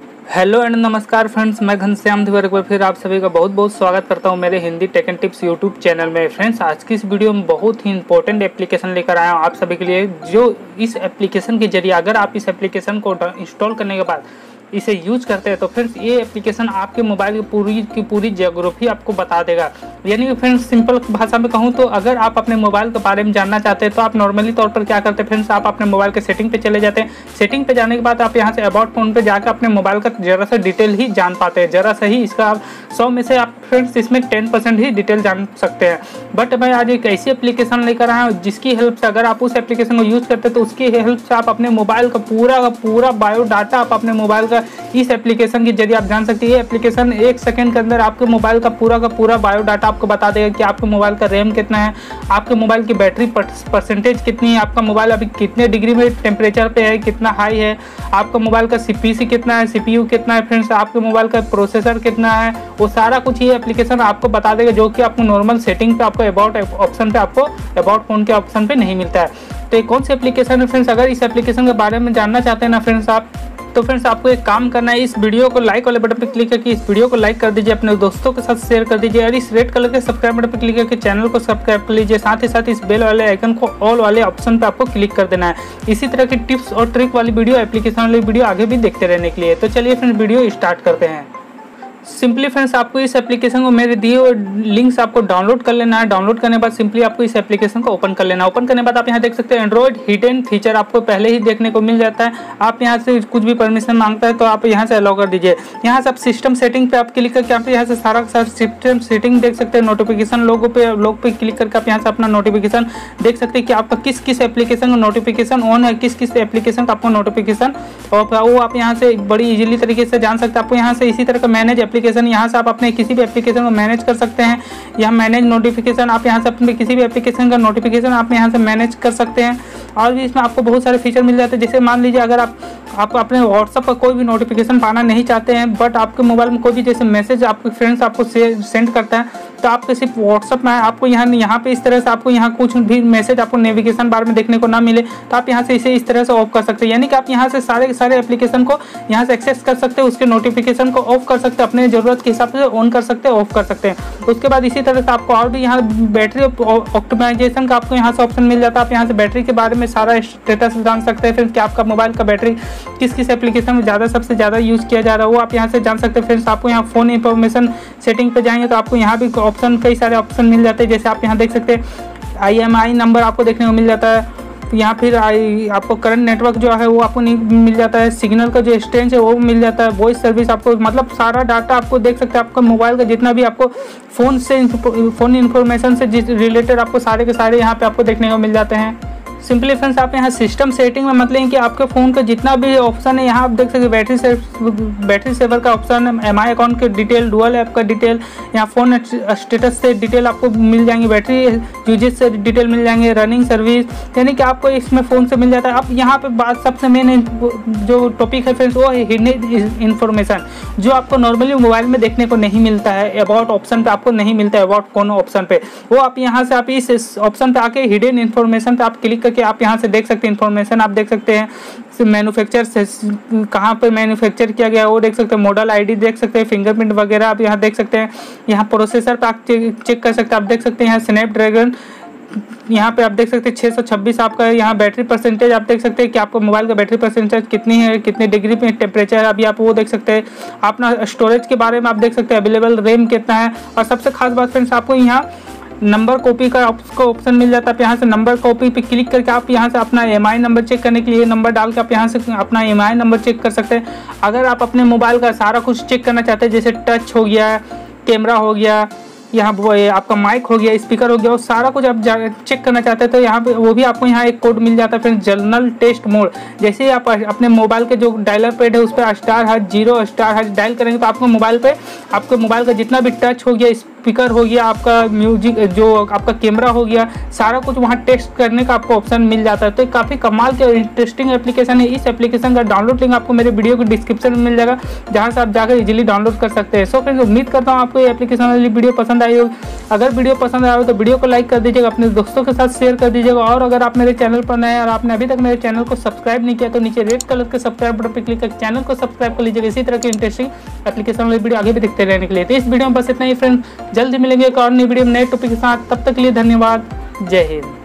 Hello and नमस्कार friends मैं घनश्याम धीवर एक बार फिर आप सभी का बहुत बहुत स्वागत करता हूँ मेरे Hindi tech and tips YouTube channel में। फ्रेंड्स आज की इस वीडियो में बहुत ही इंपॉर्टेंट एप्लीकेशन लेकर आया हूँ आप सभी के लिए, जो इस एप्लीकेशन के ज़रिए, अगर आप इस एप्लीकेशन को इंस्टॉल करने के बाद इसे यूज़ करते हैं तो फ्रेंड्स, ये एप्लीकेशन आपके मोबाइल की पूरी की पूरी जोग्राफी आपको बता देगा। यानी कि फ्रेंड्स सिंपल भाषा में कहूँ तो अगर आप अपने मोबाइल के बारे में जानना चाहते हैं तो आप नॉर्मली तौर पर क्या करते हैं, फ्रेंड्स, आप अपने मोबाइल के सेटिंग पे चले जाते हैं। सेटिंग पे जाने के बाद आप यहाँ से अबाउट फ़ोन पे जाकर अपने मोबाइल का जरा सा डिटेल ही जान पाते हैं। जरा सा ही इसका आप सौ में से आप, फ्रेंड्स, इसमें टेन परसेंट ही डिटेल जान सकते हैं। बट मैं आज एक ऐसी एप्लीकेशन लेकर आया हूँ, जिसकी हेल्प से अगर आप उस एप्लीकेशन को यूज़ करते हैं तो उसकी हेल्प से आप अपने मोबाइल का पूरा का पूरा बायोडाटा आप अपने मोबाइल का इस एप्लीकेशन के ज़रिए आप जान सकते हैं, ये एप्लीकेशन एक सेकंड के अंदर आपके मोबाइल का पूरा का पूरा बायोडाटा आपको बता देगा कि आपके मोबाइल का रैम कितना है, आपके मोबाइल की बैटरी परसेंटेज कितनी है, आपका मोबाइल अभी कितने डिग्री में टेम्परेचर पे है, कितना हाई है, आपका मोबाइल का सी कितना है सी कितना है फ्रेंड्स आपके मोबाइल का प्रोसेसर कितना है, वो सारा कुछ ये एप्लीकेशन आपको बता देगा जो कि आपको नॉर्मल सेटिंग पे आपको अबाउट ऑप्शन पे आपको अबाउट फ़ोन के ऑप्शन पे नहीं मिलता है। तो ये कौन सी एप्लीकेशन है फ्रेंड्स अगर इस एप्लीकेशन के बारे में जानना चाहते हैं ना फ्रेंड्स आप तो फ्रेंड्स आपको एक काम करना है, इस वीडियो को लाइक वाले बटन पर क्लिक करके, इस वीडियो को लाइक कर दीजिए, अपने दोस्तों के साथ शेयर कर दीजिए, और इस रेड कलर के सब्सक्राइब बटन पर क्लिक करके चैनल को सब्सक्राइब कर लीजिए। साथ ही साथ इस बेल वाले आइकन को ऑल वाले ऑप्शन पर आपको क्लिक कर देना है। इसी तरह की टिप्स और ट्रिक वाली वीडियो एप्लीकेशन वाली वीडियो आगे भी देखते रहने के लिए। तो चलिए फ्रेंड्स वीडियो स्टार्ट करते हैं। सिंपली फ्रेंड्स, आपको इस एप्लीकेशन को मेरे दिए हुए लिंक्स आपको डाउनलोड कर लेना है। डाउनलोड करने के बाद सिंपली आपको इस एप्लीकेशन को ओपन कर लेना है। ओपन करने के बाद आप यहाँ देख सकते हैं एंड्रॉइड हिडन फीचर आपको पहले ही देखने को मिल जाता है। आप यहाँ से कुछ भी परमिशन माँगता है तो आप यहाँ से अलाउ कर दीजिए। यहाँ से आप सिस्टम सेटिंग पे आप क्लिक करके आप यहाँ से सारा सारा सिस्टम सेटिंग देख सकते हैं। नोटिफिकेशन लोगों पे लोग पे क्लिक करके आप यहाँ से अपना नोटिफिकेशन देख सकते हैं कि आपका किस किस एप्लीकेशन का नोटिफिकेशन ऑन है। किस किस एप्लीकेशन का आपको नोटिफिकेशन और वो आप यहाँ से बड़ी इजीली तरीके से जान सकते हैं। आपको यहाँ से इसी तरह का मैनेज यहाँ से आप अपने किसी भी एप्लीकेशन को मैनेज कर सकते हैं। या मैनेज नोटिफिकेशन आप यहाँ से अपने किसी भी एप्लीकेशन का नोटिफिकेशन आप यहाँ से मैनेज कर सकते हैं। और भी इसमें आपको बहुत सारे फीचर मिल जाते हैं। जैसे मान लीजिए अगर आप आप अपने व्हाट्सअप पर कोई भी नोटिफिकेशन पाना नहीं चाहते हैं बट आपके मोबाइल में कोई भी जैसे मैसेज आपके फ्रेंड्स आपको सेंड करता है तो आपको सिर्फ़ व्हाट्सअप में आपको यहाँ यहाँ पे इस तरह से आपको यहाँ कुछ भी मैसेज आपको नेविगेशन बार में देखने को ना मिले तो आप यहाँ से इसे इस तरह से ऑफ़ कर सकते हैं। यानी कि आप यहाँ से सारे सारे एप्लीकेशन को यहाँ से एक्सेस कर सकते हैं, उसके नोटिफिकेशन को ऑफ़ कर सकते हैं, अपने ज़रूरत के हिसाब से ऑन कर सकते हैं ऑफ़ कर सकते हैं। उसके बाद इसी तरह से आपको और भी यहाँ बैटरी ऑप्टिमाइजेशन का आपको यहाँ से ऑप्शन मिल जाता है। आप यहाँ से बैटरी के बारे में सारा स्टेटस जान सकते हैं, फिर कि आपका मोबाइल का बैटरी किस किस एप्लीकेशन में ज़्यादा सबसे ज़्यादा यूज़ किया जा रहा है, वो आप यहाँ से जान सकते हैं। फ्रेंड्स आपको यहाँ फ़ोन इन्फॉर्मेशन सेटिंग पे जाएँगे तो आपको यहाँ भी ऑप्शन कई सारे ऑप्शन मिल जाते हैं। जैसे आप यहाँ देख सकते हैं आईएमआई नंबर आपको देखने को मिल जाता है। यहाँ फिर आई आपको करंट नेटवर्क जो है, वो आपको नहीं मिल जाता है। सिग्नल का जो स्ट्रेंज है, वो मिल जाता है। वॉइस सर्विस आपको मतलब सारा डाटा आपको देख सकते हैं। आपका मोबाइल का जितना भी आपको फ़ोन से फ़ोन इन्फॉर्मेशन से रिलेटेड आपको सारे के सारे यहाँ पे आपको देखने को मिल जाते हैं। सिंपली फ्रेंड्स आप यहाँ सिस्टम सेटिंग में मतलब कि आपके फ़ोन का जितना भी ऑप्शन है, यहाँ आप देख सकते हैं बैटरी से, बैटरी सेवर का ऑप्शन एम आई अकाउंट के डिटेल डुअल ऐप का डिटेल यहाँ फ़ोन स्टेटस से डिटेल आपको मिल जाएँगे, बैटरी यूजेस से डिटेल मिल जाएँगे रनिंग सर्विस यानी कि आपको इसमें फ़ोन से मिल जाता है। अब यहाँ पर बात सबसे मेन जो टॉपिक है फ्रेंड्स वो है हिडन इन्फॉर्मेशन जो आपको नॉर्मली मोबाइल में देखने को नहीं मिलता है अबाउट ऑप्शन पर आपको नहीं मिलता है अबाउट फ़ोन ऑप्शन पर वो आप यहाँ से आप इस ऑप्शन पर आके हिडन इन्फॉर्मेशन पर आप क्लिक करके आप यहाँ से देख सकते हैं इन्फॉर्मेशन आप देख सकते हैं मैन्युफैक्चर कहाँ पर मैन्युफैक्चर किया गया वो देख सकते हैं मॉडल आईडी देख सकते हैं फिंगरप्रिंट वगैरह आप यहाँ देख सकते हैं यहाँ प्रोसेसर पर आप चेक कर सकते हैं आप देख सकते हैं यहाँ स्नैपड्रैगन यहाँ पे आप देख सकते हैं छः सौ छब्बीस आपका यहाँ बैटरी परसेंटेज आप देख सकते हैं कि आपका मोबाइल का बैटरी परसेंटेज कितनी है कितने डिग्री पे टेम्परेचर है अभी आप वो देख सकते हैं अपना स्टोरेज के बारे में आप देख सकते हैं अवेलेबल रैम कितना है और सबसे खास बात फ्रेंड्स आपको यहाँ नंबर कॉपी का आपको ऑप्शन मिल जाता है, आप यहाँ से नंबर कॉपी पे क्लिक करके आप यहाँ से अपना एमआई नंबर चेक करने के लिए नंबर डाल के आप यहाँ से अपना एमआई नंबर चेक कर सकते हैं। अगर आप अपने मोबाइल का सारा कुछ चेक करना चाहते हैं, जैसे टच हो गया कैमरा हो गया, यहाँ वो आपका माइक हो गया स्पीकर हो गया और सारा कुछ आप चेक करना चाहते हैं तो यहाँ पे वो भी आपको यहाँ एक कोड मिल जाता है फिर जर्नल टेस्ट मोड जैसे ही आप अपने मोबाइल के जो डायलर पेड है, उस पर स्टार हज ज़ीरो स्टार है डायल करेंगे तो आपको मोबाइल पे, आपके मोबाइल का जितना भी टच हो गया स्पीकर हो गया, आपका म्यूज़िक जो आपका कैमरा हो गया, सारा कुछ वहाँ टेस्ट करने का आपको ऑप्शन मिल जाता है। तो काफ़ी कमाल के इंटरेस्टिंग एप्लीकेशन है। इस एप्लीकेशन का डाउनलोड लिंक आपको मेरे वीडियो के डिस्क्रिप्शन में मिल जाएगा, जहाँ से आप जाकर इजिली डाउनलोड कर सकते हैं। सो फ्रेंड्स उम्मीद करता हूँ आपको ये एप्लीकेशन वाली वीडियो पसंद आई होगी। अगर वीडियो पसंद हो तो वीडियो को लाइक कर दीजिएगा, अपने दोस्तों के साथ शेयर कर दीजिएगा। और अगर आप मेरे चैनल पर नए और आपने अभी तक मेरे चैनल को सब्सक्राइब नहीं किया तो नीचे रेड कलर के सब्सक्राइब बटन पर क्लिक कर चैनल को सब्सक्राइब कर लीजिएगा। इसी तरह की इंटरेस्टिंग एप्लीकेशन वाली वीडियो आगे भी देखते रहने के लिए। तो इस वीडियो में बस इतना ही फ्रेंड्स जल्दी मिलेंगे एक और नई वीडियो नए टॉपिक के साथ। तब तक के लिए धन्यवाद। जय हिंद।